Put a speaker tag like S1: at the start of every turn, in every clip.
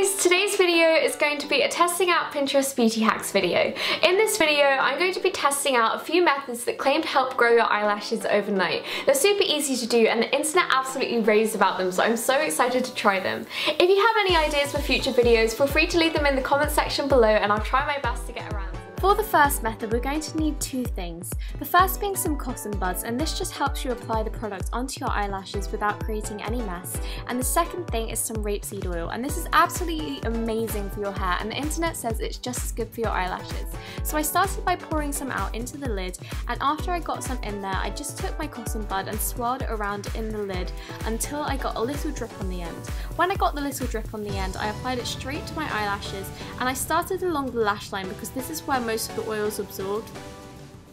S1: guys, today's video is going to be a testing out Pinterest beauty hacks video. In this video, I'm going to be testing out a few methods that claim to help grow your eyelashes overnight. They're super easy to do and the internet absolutely raves about them, so I'm so excited to try them. If you have any ideas for future videos, feel free to leave them in the comment section below and I'll try my best to get around for the first method, we're going to need two things. The first being some cotton buds, and this just helps you apply the product onto your eyelashes without creating any mess. And the second thing is some rapeseed oil, and this is absolutely amazing for your hair, and the internet says it's just as good for your eyelashes. So I started by pouring some out into the lid, and after I got some in there, I just took my cotton bud and swirled it around in the lid until I got a little drip on the end. When I got the little drip on the end, I applied it straight to my eyelashes, and I started along the lash line because this is where most of the oils absorbed.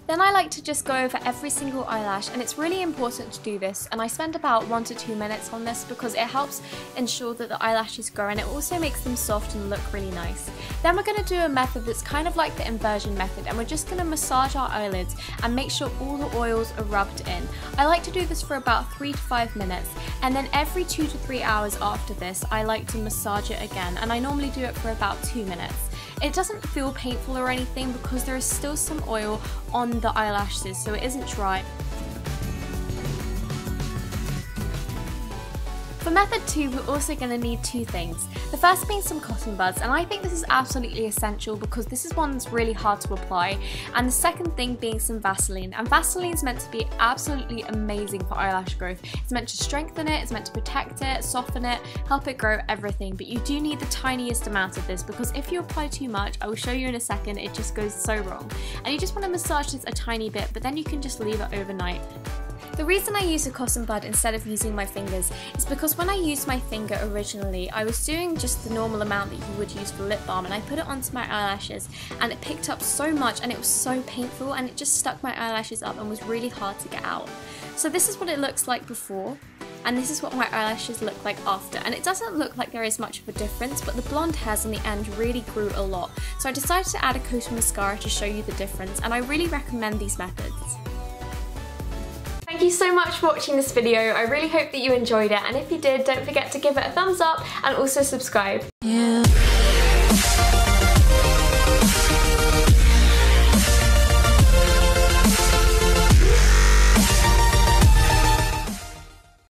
S1: Then I like to just go over every single eyelash and it's really important to do this and I spend about one to two minutes on this because it helps ensure that the eyelashes grow and it also makes them soft and look really nice. Then we're going to do a method that's kind of like the inversion method and we're just going to massage our eyelids and make sure all the oils are rubbed in. I like to do this for about three to five minutes and then every two to three hours after this I like to massage it again and I normally do it for about two minutes. It doesn't feel painful or anything because there is still some oil on the eyelashes so it isn't dry. For method 2 we're also going to need two things. The first being some cotton buds and I think this is absolutely essential because this is one that's really hard to apply and the second thing being some Vaseline and Vaseline is meant to be absolutely amazing for eyelash growth. It's meant to strengthen it, it's meant to protect it, soften it, help it grow everything but you do need the tiniest amount of this because if you apply too much, I will show you in a second, it just goes so wrong. And you just want to massage this a tiny bit but then you can just leave it overnight. The reason I use a cotton bud instead of using my fingers is because when I used my finger originally, I was doing just the normal amount that you would use for lip balm and I put it onto my eyelashes and it picked up so much and it was so painful and it just stuck my eyelashes up and was really hard to get out. So this is what it looks like before and this is what my eyelashes look like after and it doesn't look like there is much of a difference but the blonde hairs on the end really grew a lot so I decided to add a coat of mascara to show you the difference and I really recommend these methods. Thank you so much for watching this video. I really hope that you enjoyed it and if you did, don't forget to give it a thumbs up and also subscribe. Yeah.